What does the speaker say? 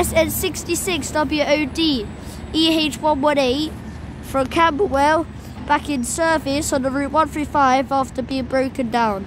SN66WOD EH118 from Camberwell back in service on the Route 135 after being broken down.